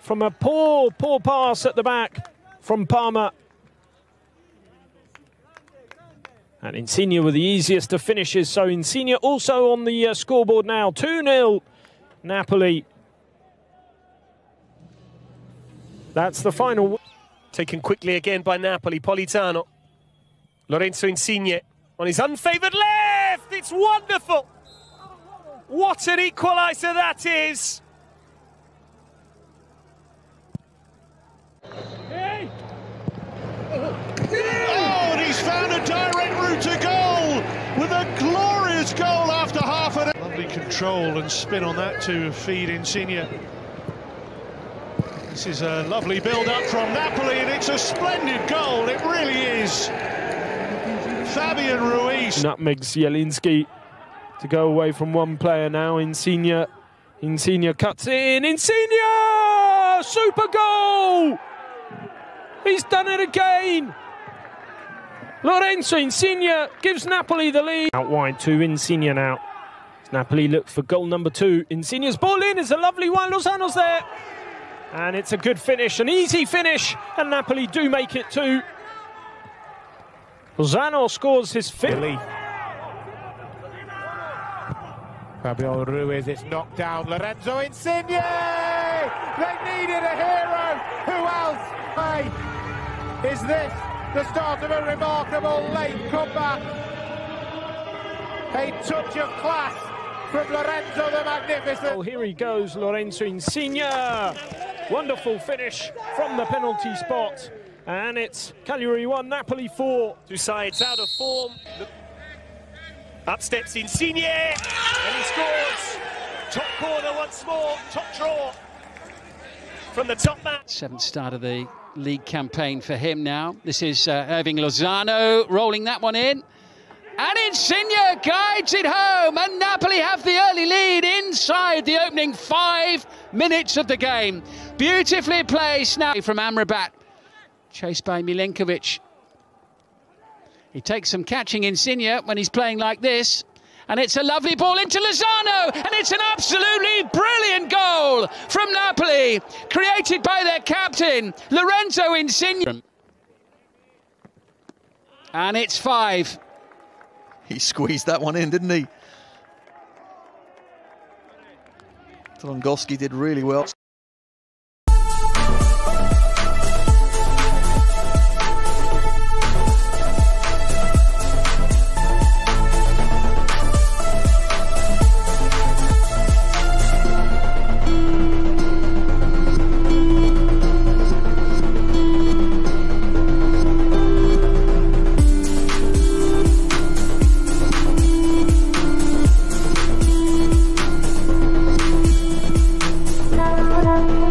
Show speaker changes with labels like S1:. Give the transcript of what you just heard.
S1: from a poor, poor pass at the back from Palmer. And Insigne were the easiest of finishes, so Insigne also on the uh, scoreboard now. 2-0 Napoli. That's the final.
S2: Taken quickly again by Napoli, Politano. Lorenzo Insigne on his unfavoured left. It's wonderful. What an equaliser that is.
S3: Oh, and he's found a direct route to goal with a glorious goal after half an Lovely control and spin on that to feed Insigne. This is a lovely build-up from Napoli, and it's a splendid goal. It really is. Fabian Ruiz.
S1: Nutmegs Zielinski to go away from one player now. Insigne. Insigne cuts in. Insigne! Super goal! He's done it again. Lorenzo Insigne gives Napoli the lead. Out wide to Insigne now. Napoli look for goal number two. Insigne's ball in is a lovely one. Lozano's there. And it's a good finish, an easy finish. And Napoli do make it two. Lozano scores his fifth.
S4: Fabio Ruiz, it's knocked down. Lorenzo Insigne! They needed a hero! Who else? Hey, is this the start of a remarkable late comeback? A touch of class from Lorenzo the Magnificent.
S1: Oh, here he goes, Lorenzo Insigne. Wonderful finish from the penalty spot. And it's Cagliari 1, Napoli 4.
S2: Two sides out of form. Up steps Insigne, and he scores. Top corner once more, top draw from the top man.
S5: Seventh start of the league campaign for him now. This is uh, Hirving Lozano rolling that one in. And Insigne guides it home, and Napoli have the early lead inside the opening five minutes of the game. Beautifully placed now from Amrabat, chased by Milenkovic. He takes some catching Insigne when he's playing like this. And it's a lovely ball into Lozano, and it's an absolutely brilliant goal from Napoli, created by their captain, Lorenzo Insigne. And it's five.
S6: He squeezed that one in, didn't he? Dragowski did really well. thank you